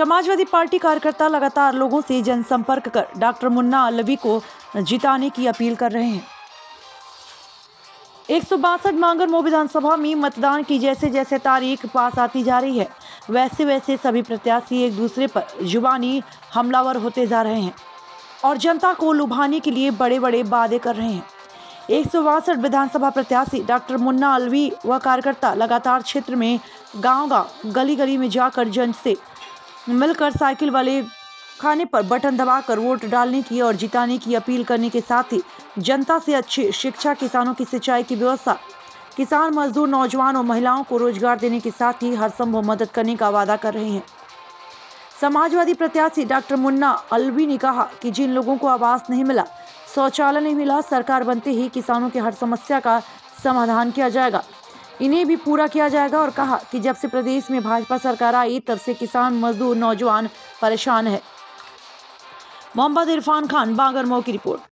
Samajwadi party कार्यकर्ता लगातार लोगों से जनसंपर्क कर डॉक्टर मुन्ना अलवी को जिताने की अपील कर रहे हैं। एक सौ बासठ विधानसभा में मतदान की जैसे जैसे तारीख पास आती जा रही है, वैसे वैसे सभी प्रत्याशी एक दूसरे पर जुबानी हमलावर होते जा रहे हैं और जनता को लुभाने के लिए बड़े बड़े वादे कर रहे हैं। एक सौ बासठ विधानसभा प्रत्याशी डॉक्टर मुन्ना अलवी व कार्यकर्ता लगातार क्षेत्र में गाँव गाँव गली गली में जाकर जन से मिलकर साइकिल वाले खाने पर बटन दबाकर वोट डालने की और जिताने की अपील करने के साथ ही जनता से अच्छी शिक्षा, किसानों की सिंचाई की व्यवस्था, किसान मजदूर, नौजवान और महिलाओं को रोज़गार देने के साथ ही हर संभव मदद करने का वादा कर रहे हैं। समाजवादी प्रत्याशी डॉक्टर मुन्ना अलवी ने कहा कि जिन लोगों को आवास नहीं मिला, शौचालय नहीं मिला, सरकार बनते ही किसानों की हर समस्या का समाधान किया जाएगा। इन्हें भी पूरा किया जाएगा और कहा कि जब से प्रदेश में भाजपा सरकार आई, तब से किसान, मजदूर, नौजवान परेशान है। मोहम्मद इरफान खान बागरमो की रिपोर्ट।